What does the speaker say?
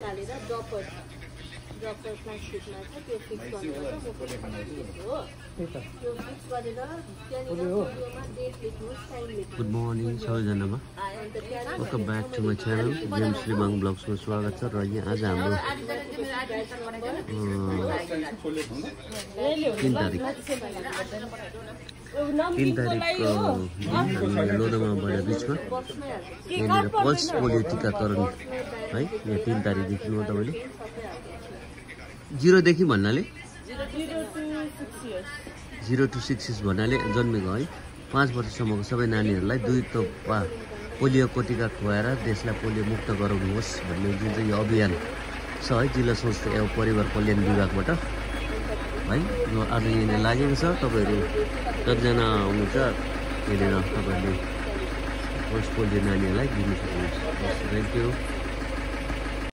हालेर ड्रपर ड्रपर प्लास्टिकमा छ त्यो फिक्स गर्नुपर्छ हो त्यो फिक्स गरेर डेट लेख्नुहोस् टाइम लेख्नुहोस् good morning सबैजनामा welcome back to my channel James Limang ब्लग्समा स्वागत छ र यहाँ आज हाम्रो तिन तारिक तिन तारिकको हामी लोधोमाबाट बिचमा यहाँनिर पल्स पोलियो टिकाकरण है यहाँ तिन तारिकदेखि हो तपाईँले। जिरोदेखि भन्नाले? जिरो टु सिक्स इयर्स भन्नाले जन्मेको है। पाँच वर्षसम्मको सबै नानीहरूलाई दुई टोपा पोलियोको टिका खुवाएर देशलाई पोलियो मुक्त गराउनुहोस् भन्ने जुन चाहिँ यो अभियान छ है जिल्ला संस्था एवं परिवार कल्याण विभागबाट। है यो आज यहाँनिर लागेको छ। तपाईँहरू कतिजना हुनुहुन्छ यहाँनिर तपाईँहरूले फर्स्ट पोलियो नानीहरूलाई दिनु सक्नुहुन्छ। Thank you